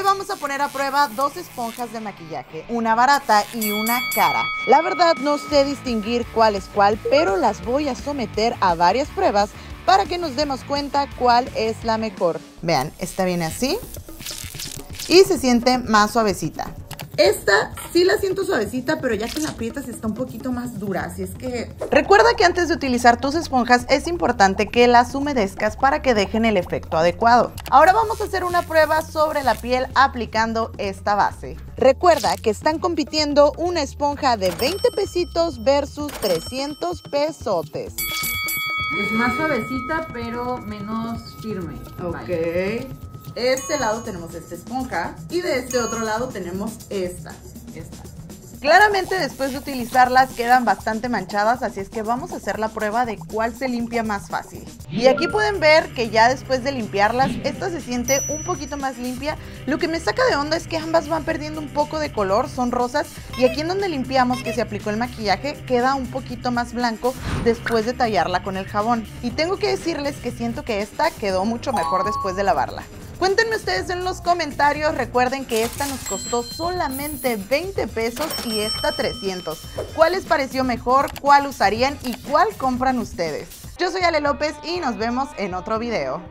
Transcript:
Hoy vamos a poner a prueba dos esponjas de maquillaje, una barata y una cara. La verdad no sé distinguir cuál es cuál, pero las voy a someter a varias pruebas para que nos demos cuenta cuál es la mejor. Vean, esta viene así y se siente más suavecita. Esta sí la siento suavecita, pero ya que la aprietas está un poquito más dura, así es que... Recuerda que antes de utilizar tus esponjas es importante que las humedezcas para que dejen el efecto adecuado. Ahora vamos a hacer una prueba sobre la piel aplicando esta base. Recuerda que están compitiendo una esponja de 20 pesitos versus 300 pesotes. Es más suavecita, pero menos firme. Ok. Este lado tenemos esta esponja y de este otro lado tenemos esta. Esta. Claramente después de utilizarlas quedan bastante manchadas, así es que vamos a hacer la prueba de cuál se limpia más fácil. Y aquí pueden ver que ya después de limpiarlas, esta se siente un poquito más limpia. Lo que me saca de onda es que ambas van perdiendo un poco de color, son rosas, y aquí en donde limpiamos que se aplicó el maquillaje, queda un poquito más blanco después de tallarla con el jabón. Y tengo que decirles que siento que esta quedó mucho mejor después de lavarla. Cuéntenme ustedes en los comentarios, recuerden que esta nos costó solamente 20 pesos y esta 300. ¿Cuál les pareció mejor? ¿Cuál usarían y cuál compran ustedes? Yo soy Ale López y nos vemos en otro video.